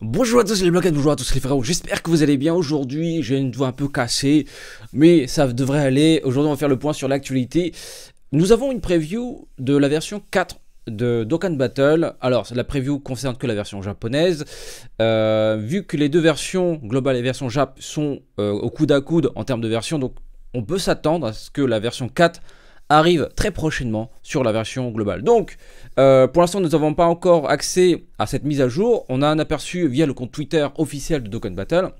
Bonjour à tous les bloquettes, bonjour à tous les frères, j'espère que vous allez bien. Aujourd'hui, j'ai une voix un peu cassée, mais ça devrait aller, aujourd'hui on va faire le point sur l'actualité. Nous avons une preview de la version 4 de Dokkan Battle, alors la preview concerne que la version japonaise, euh, vu que les deux versions, globale et version Jap, sont euh, au coude à coude en termes de version, donc on peut s'attendre à ce que la version 4 arrive très prochainement sur la version globale. Donc, euh, pour l'instant, nous n'avons pas encore accès à cette mise à jour. On a un aperçu via le compte Twitter officiel de Dokkan Battle.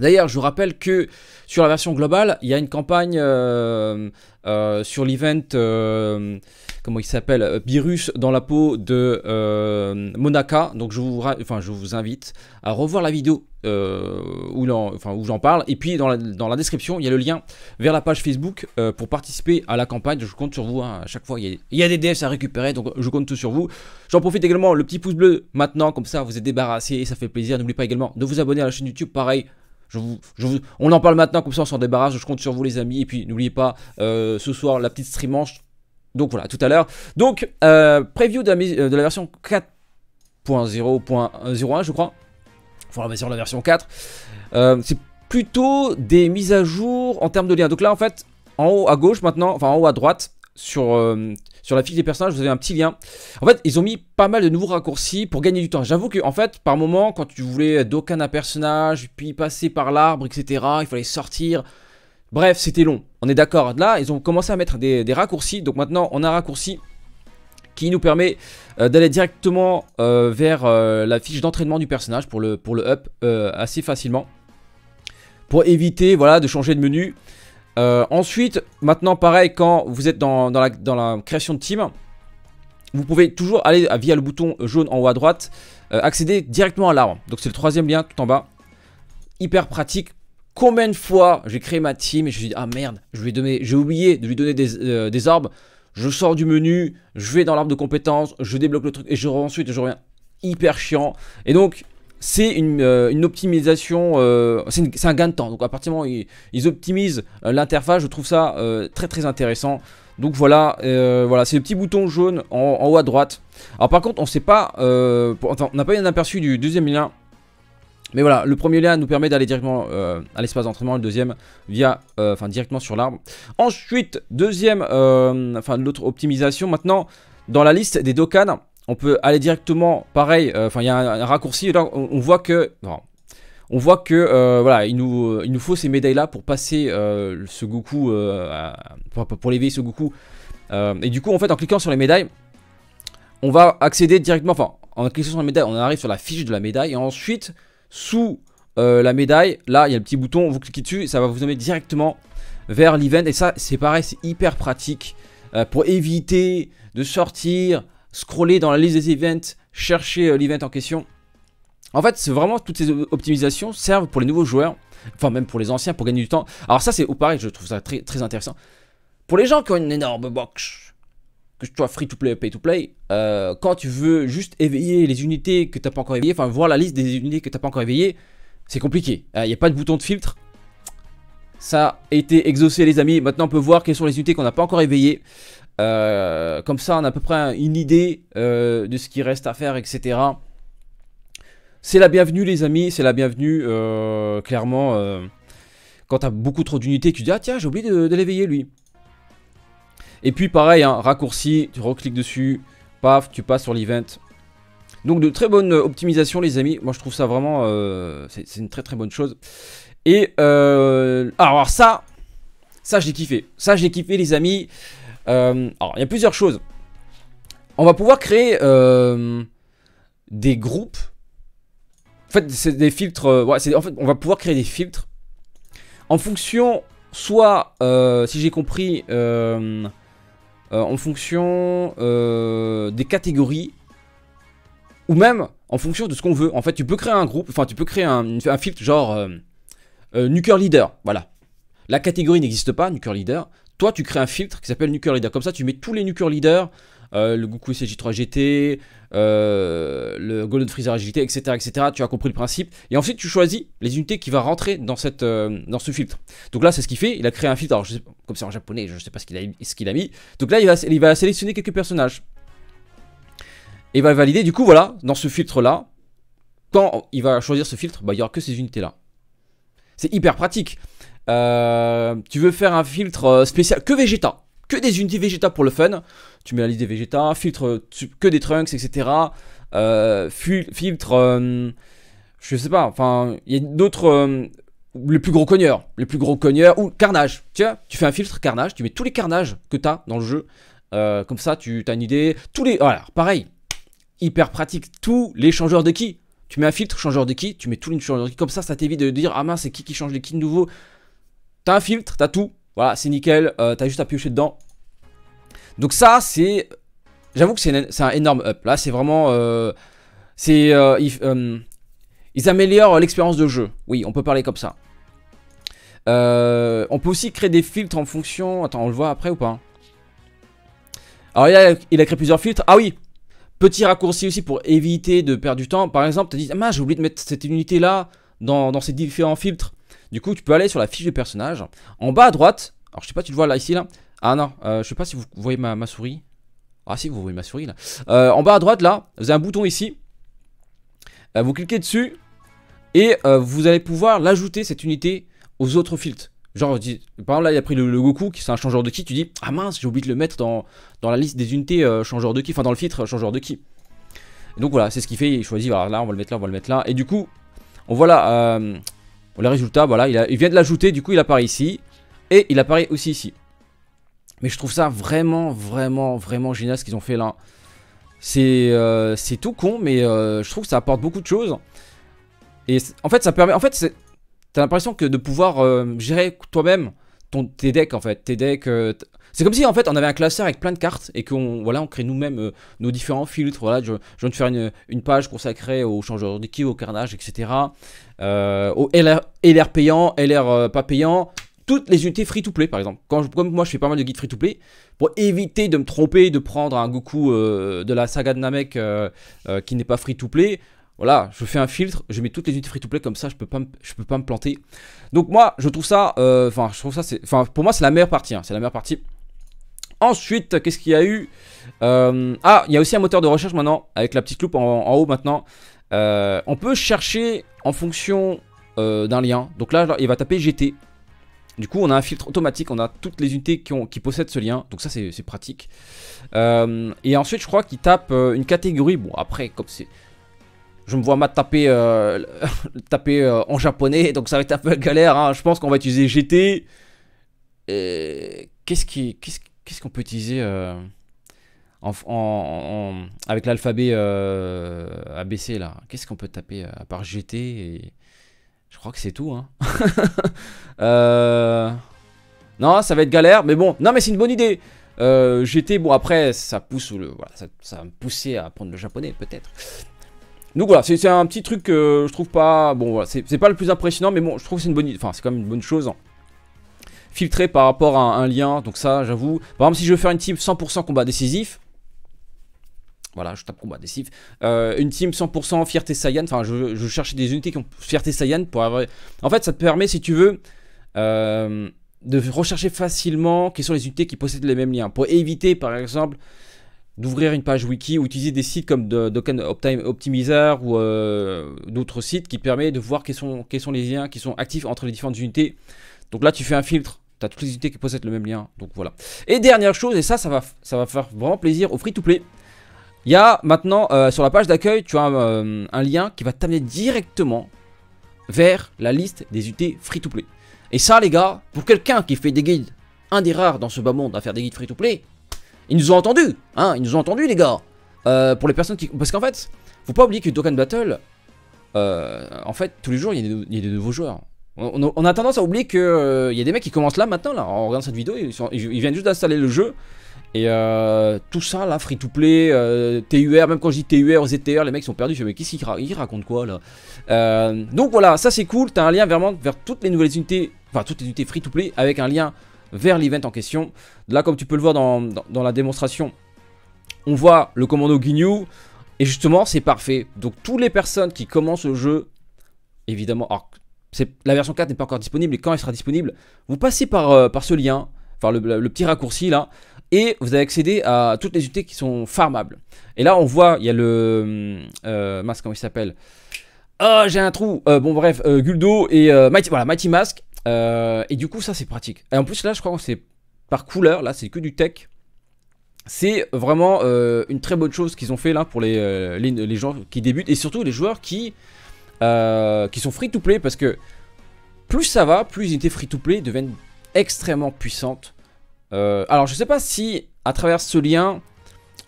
D'ailleurs, je vous rappelle que sur la version globale, il y a une campagne euh, euh, sur l'event, comment il s'appelle, Virus dans la peau de Monaka. Donc, je vous, invite à revoir la vidéo où, enfin, où j'en parle. Et puis, dans la, description, il y a le lien vers la page Facebook pour participer à la campagne. Je compte sur vous. Hein. à chaque fois, il y, a, des DS à récupérer, donc je compte tout sur vous. J'en profite également, le petit pouce bleu maintenant, comme ça, vous êtes débarrassé et ça fait plaisir. N'oubliez pas également de vous abonner à la chaîne YouTube. Pareil. On en parle maintenant, comme ça on s'en débarrasse. Je compte sur vous, les amis. Et puis n'oubliez pas, euh, ce soir, la petite stream manche. Donc voilà, tout à l'heure. Donc, euh, preview de la, euh, version 4.0.01, je crois. Enfin, on va sur la version 4. c'est plutôt des mises à jour en termes de liens. Donc là, en fait, en haut à gauche maintenant, enfin en haut à droite, sur, euh, la fiche des personnages, vous avez un petit lien. En fait, ils ont mis pas mal de nouveaux raccourcis pour gagner du temps. J'avoue que, en fait, par moment, quand tu voulais docker un personnage, puis passer par l'arbre, etc., il fallait sortir. Bref, c'était long. On est d'accord. Là, ils ont commencé à mettre des, raccourcis. Donc maintenant, on a un raccourci qui nous permet euh, d'aller directement euh, vers la fiche d'entraînement du personnage pour le, up assez facilement. Pour éviter voilà, de changer de menu. Euh, ensuite, maintenant pareil, quand vous êtes dans, la, création de team, vous pouvez toujours aller via le bouton jaune en haut à droite, euh, accéder directement à l'arbre. Donc c'est le troisième lien tout en bas. Hyper pratique. Combien de fois j'ai créé ma team et je me suis dit, ah merde, je j'ai oublié de lui donner des, euh, des arbres. Je sors du menu, je vais dans l'arbre de compétences, je débloque le truc et je ensuite je reviens hyper chiant. Et donc c'est une, euh, optimisation, euh, c'est un gain de temps. Donc à partir du moment où ils, optimisent euh, l'interface, je trouve ça très très intéressant. Donc voilà, voilà c'est le petit bouton jaune en, haut à droite. Alors par contre, on sait pas, on n'a pas eu un aperçu du deuxième lien. Mais voilà, le premier lien nous permet d'aller directement à l'espace d'entraînement, le deuxième via, enfin directement sur l'arbre. Ensuite, deuxième, enfin l'autre optimisation. Maintenant, dans la liste des Dokkan, on peut aller directement, pareil, euh, enfin il y a un, raccourci, là on, voit que... on voit que euh, voilà, il nous, faut ces médailles là pour passer euh, ce Goku, pour, pour l'éveiller ce Goku. et du coup, en fait, en cliquant sur les médailles, on va accéder directement, enfin, en cliquant sur la médaille, on arrive sur la fiche de la médaille, et ensuite, sous la médaille, là, il y a le petit bouton, vous cliquez dessus, ça va vous amener directement vers l'event, et ça, c'est pareil, c'est hyper pratique pour éviter de sortir, scroller dans la liste des events, chercher euh, l'event en question. En fait, c'est vraiment toutes ces optimisations servent pour les nouveaux joueurs, enfin même pour les anciens, pour gagner du temps. Alors ça, c'est pareil, je trouve ça très, très intéressant. Pour les gens qui ont une énorme box, que tu sois free to play, pay to play, euh, quand tu veux juste éveiller les unités que tu n'as pas encore éveillées, enfin voir la liste des unités que tu n'as pas encore éveillées, c'est compliqué. Il n'y a pas de bouton de filtre. Ça a été exaucé les amis. Maintenant on peut voir quelles sont les unités qu'on n'a pas encore éveillées. Euh, comme ça, on a à peu près une idée euh, de ce qui reste à faire, etc. C'est la bienvenue, les amis, c'est la bienvenue, euh, clairement. quand t'as beaucoup trop d'unités, tu dis, ah tiens, j'ai oublié de, l'éveiller, lui. Et puis, pareil, hein, raccourci, tu recliques dessus, paf, tu passes sur l'event. Donc, de très bonne optimisation, les amis. Moi, je trouve ça vraiment, c'est une très très bonne chose. Et, alors ça, ça, j'ai kiffé. Ça, j'ai kiffé, les amis. Euh, alors, il y a plusieurs choses. On va pouvoir créer euh, des groupes. En fait, c'est des filtres. Euh, en fait, on va pouvoir créer des filtres en fonction, soit, si j'ai compris, en fonction des catégories, ou même en fonction de ce qu'on veut. En fait, tu peux créer un groupe, enfin, tu peux créer un, un filtre genre Nuker Leader. Voilà. La catégorie n'existe pas, Nuker Leader. Toi, tu crées un filtre qui s'appelle Nuker Leader. Comme ça, tu mets tous les Nuker Leaders, euh, le Goku SJ3 GT, euh, le Golden Freezer GT, etc., etc. Tu as compris le principe. Et ensuite, tu choisis les unités qui vont rentrer dans, cette, euh, dans ce filtre. Donc là, c'est ce qu'il fait. Il a créé un filtre. Comme c'est en japonais, je ne sais pas ce qu'il a, a mis. Donc là, il va, il va sélectionner quelques personnages. Et il va valider. Du coup, voilà, dans ce filtre-là, quand il va choisir ce filtre, bah, il n'y aura que ces unités-là. C'est hyper pratique. Tu veux faire un filtre spécial que Vegeta, que des unités Vegeta pour le fun. Tu mets la liste des Vegeta, filtre que des Trunks, etc. Euh, filtre, je sais pas, enfin, il y a d'autres, les plus gros cogneurs, les plus gros cogneurs, ou Carnage. Tu vois, tu fais un filtre Carnage, tu mets tous les Carnages que tu as dans le jeu. comme ça, tu as une idée. Tous les, voilà, pareil, hyper pratique. Tous les changeurs de qui tu mets un filtre changeur de qui, tu mets tous les changeurs de qui, comme ça, ça t'évite de dire ah mince, c'est qui qui change les qui de nouveau? T'as un filtre, t'as tout, voilà, c'est nickel, euh, t'as juste à piocher dedans. Donc ça, c'est, j'avoue que c'est un énorme up. Là, c'est vraiment, euh, c'est, euh, ils, améliorent l'expérience de jeu. Oui, on peut parler comme ça. on peut aussi créer des filtres en fonction. Attends, on le voit après ou pas? Alors, il a, il a créé plusieurs filtres. Ah oui, Petit raccourci aussi pour éviter de perdre du temps. Par exemple, tu as dit, ah, j'ai oublié de mettre cette unité-là dans, ces différents filtres. Du coup, tu peux aller sur la fiche du personnage. En bas à droite, alors je sais pas, tu le vois là, ici, là. Ah non, euh, je sais pas si vous voyez ma, souris. Ah si, vous voyez ma souris là. Euh, en bas à droite, là, vous avez un bouton ici. Euh, vous cliquez dessus et vous allez pouvoir l'ajouter, cette unité, aux autres filtres. Genre, par exemple, là, il a pris le, Goku, qui c'est un changeur de ki. Tu dis, ah mince, j'ai oublié de le mettre dans, la liste des unités euh, changeur de ki. Enfin, dans le filtre changeur de ki. donc voilà, c'est ce qu'il fait. Il choisit, voilà, là, on va le mettre là, on va le mettre là. Et du coup, on voit là, euh, le résultat, voilà, il, il vient de l'ajouter. Du coup, il apparaît ici. Et il apparaît aussi ici. Mais je trouve ça vraiment, vraiment, vraiment génial ce qu'ils ont fait là. C'est euh, tout con, mais je trouve que ça apporte beaucoup de choses. Et en fait, ça permet. En fait, t'as l'impression que de pouvoir euh, gérer toi-même tes decks en fait. Tes decks. Euh, c'est comme si en fait on avait un classeur avec plein de cartes et qu'on voilà, on crée nous-mêmes euh, nos différents filtres. Voilà, je, viens de faire une, une page consacrée aux changeurs d'équipe, au carnage, etc. au LR, LR payant, LR pas payant. Toutes les unités free-to-play par exemple. Comme moi je fais pas mal de guides free-to-play, pour éviter de me tromper, de prendre un Goku de la saga de Namek qui n'est pas free-to-play, voilà, je fais un filtre, je mets toutes les unités free-to-play comme ça, je peux pas, je peux pas me planter. Donc moi, je trouve ça, euh, enfin, je trouve ça, enfin, pour moi, c'est la meilleure partie, hein, c'est la meilleure partie. Ensuite, qu'est-ce qu'il y a eu euh, Ah, il y a aussi un moteur de recherche maintenant, avec la petite loupe en, haut maintenant. Euh, on peut chercher en fonction d'un lien. Donc là, il va taper GT. Du coup, on a un filtre automatique, on a toutes les unités qui, possèdent ce lien, donc ça c'est pratique. et ensuite, je crois qu'il tape une catégorie. Bon, après, comme c'est je me vois mal taper, euh, euh, en japonais, donc ça va être un peu galère. Hein. Je pense qu'on va utiliser GT. Qu'est-ce qu'on peut utiliser euh, avec l'alphabet ABC là? Qu'est-ce qu'on peut taper à part GT. Je crois que c'est tout. Hein. Non, ça va être galère, mais bon. Non, mais c'est une bonne idée. GT, bon après, ça pousse le, voilà, ça, ça me pousser à apprendre le japonais peut-être. Donc voilà, c'est un petit truc que je trouve pas... Bon voilà, c'est pas le plus impressionnant, mais bon, je trouve que c'est une bonne... Enfin, c'est quand même une bonne chose. Filtré par rapport à un, lien, donc ça, j'avoue. Par exemple, si je veux faire une team 100% combat décisif... Voilà, je tape combat décisif. Euh, une team 100% fierté Saiyan. Enfin, je, je cherche des unités qui ont fierté Saiyan pour avoir... En fait, ça te permet, si tu veux... Euh, de rechercher facilement quelles sont les unités qui possèdent les mêmes liens. Pour éviter, par exemple, d'ouvrir une page wiki ou utiliser des sites comme Dokken Optimizer ou euh, d'autres sites qui permettent de voir quels sont, quels sont les liens qui sont actifs entre les différentes unités. Donc là, tu fais un filtre, tu as toutes les unités qui possèdent le même lien. Donc voilà. Et dernière chose, et ça, ça va, ça va faire vraiment plaisir au free-to-play. Il y a maintenant, euh, sur la page d'accueil, tu as euh, un lien qui va t'amener directement vers la liste des unités free-to-play. Et ça, les gars, pour quelqu'un qui fait des guides, un des rares dans ce bas monde à faire des guides free-to-play, ils nous ont entendus, hein, ils nous ont entendus les gars. Euh, pour les personnes qui... Parce qu'en fait, faut pas oublier que Dokkan Battle, en fait, tous les jours, il y, a des, nouveaux joueurs. On, a tendance à oublier qu'il il y a des mecs qui commencent là maintenant, là, en regardant cette vidéo, ils, viennent juste d'installer le jeu. Et tout ça, là, free to play, TUR, même quand je dis TUR, ZTR, les mecs sont perdus. Je mais qu'est-ce qu'ils racontent quoi là? Donc voilà, ça c'est cool. T'as un lien vraiment vers toutes les nouvelles unités, enfin toutes les unités free to play avec un lien vers l'event en question. Là, comme tu peux le voir dans, la démonstration, on voit le commando Ginyu. Et justement, c'est parfait. Donc, toutes les personnes qui commencent le jeu, évidemment, alors, la version 4 n'est pas encore disponible, et quand elle sera disponible, vous passez par, euh, par ce lien, enfin le, petit raccourci là, et vous allez accéder à toutes les unités qui sont farmables. Et là, on voit, il y a le... Euh, comment il s'appelle? Oh, j'ai un trou. bon, bref, Guldo et Mighty, voilà, Mighty Mask. et du coup, ça, c'est pratique. Et en plus, là, je crois que c'est par couleur. Là, c'est que du tech. C'est vraiment une très bonne chose qu'ils ont fait là pour les, les, les, gens qui débutent et surtout les joueurs qui, qui sont free to play parce que plus ça va, plus les unités free to play deviennent extrêmement puissantes. Alors je sais pas si à travers ce lien,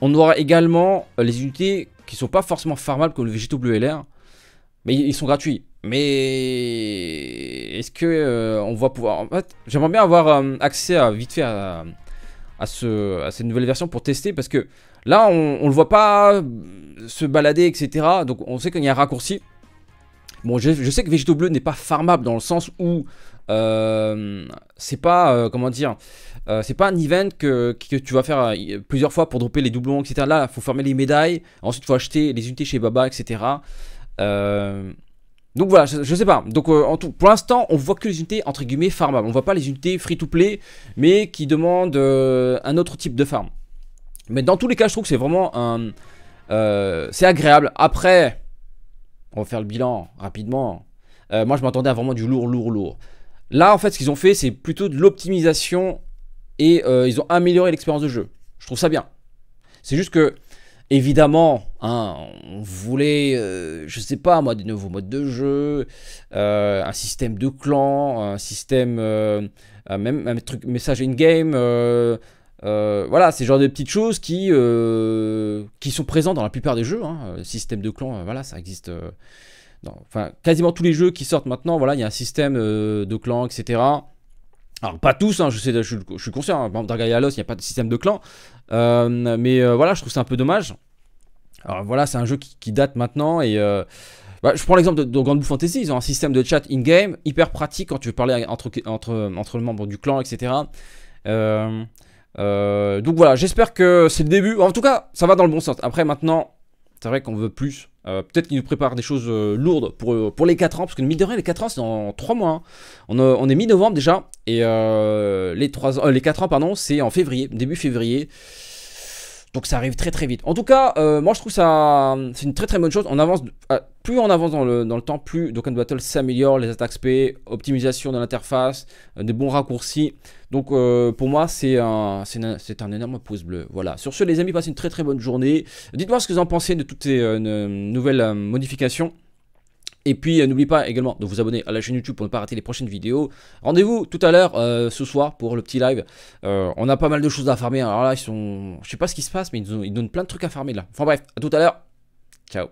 on aura également les unités qui sont pas forcément farmables comme le VGWLR, mais ils sont gratuits. Mais est-ce que euh, on va pouvoir... En fait, j'aimerais bien avoir euh, accès à, vite fait à cette nouvelle version pour tester parce que là, on, on le voit pas se balader, etc. Donc on sait qu'il y a un raccourci. Bon, je, sais que Végétaux Bleu n'est pas farmable dans le sens où euh, c'est pas, comment dire, c'est pas un event que, que, tu vas faire plusieurs fois pour dropper les doublons, etc. Là, faut farmer les médailles, ensuite faut acheter les unités chez Baba, etc. Euh, donc voilà, je, sais pas. Donc euh, pour l'instant, on voit que les unités entre guillemets farmables. On voit pas les unités free to play, mais qui demandent euh, un autre type de farm. Mais dans tous les cas, je trouve que c'est vraiment un, c'est agréable. Après, on va faire le bilan rapidement. moi, je m'attendais à vraiment du lourd, lourd, lourd. Là, en fait, ce qu'ils ont fait, c'est plutôt de l'optimisation et ils ont amélioré l'expérience de jeu. Je trouve ça bien. C'est juste que Évidemment, hein, on voulait, euh, je sais pas moi, des nouveaux modes de jeu, euh, un système de clan, un système, euh, même un truc message in-game. voilà, c'est genre de petites choses qui, qui sont présentes dans la plupart des jeux. Hein. système de clan, voilà, ça existe. Quasiment tous les jeux qui sortent maintenant, voilà, il y a un système de clan, etc. Alors pas tous, hein, je, suis conscient, hein, il n'y a pas de système de clan, euh, mais euh, voilà, je trouve c'est un peu dommage. Alors voilà, c'est un jeu qui, date maintenant et... Euh, bah, je prends l'exemple de, Grand Fantasy, ils ont un système de chat in-game hyper pratique quand tu veux parler entre, entre, entre les membres du clan, etc. donc voilà, j'espère que c'est le début. En tout cas, ça va dans le bon sens. Après, maintenant, c'est vrai qu'on veut plus. Euh, peut-être qu'ils nous préparent des choses euh, lourdes pour, euh, pour les 4 ans, parce que mine de rien, les 4 ans, c'est dans 3 mois. Hein. On, on, est mi-novembre déjà, et les, 3 les 4 ans, pardon, c'est en février, début février. Donc ça arrive très très vite. En tout cas, moi je trouve ça c'est une très très bonne chose. On avance, plus on avance dans le, dans le temps, plus Dokkan Battle s'améliore, les attaques SP, optimisation de l'interface, des bons raccourcis. Donc euh, pour moi, c'est un, un, énorme pouce bleu. Voilà. Sur ce, les amis, passez une très très bonne journée. Dites-moi ce que vous en pensez de toutes ces euh, nouvelles euh, modifications. Et puis n'oubliez pas également de vous abonner à la chaîne YouTube pour ne pas rater les prochaines vidéos. Rendez-vous tout à l'heure ce soir pour le petit live. on a pas mal de choses à farmer. Alors là, ils sont, je sais pas ce qui se passe, mais ils, ils donnent plein de trucs à farmer là. Enfin bref, à tout à l'heure. Ciao.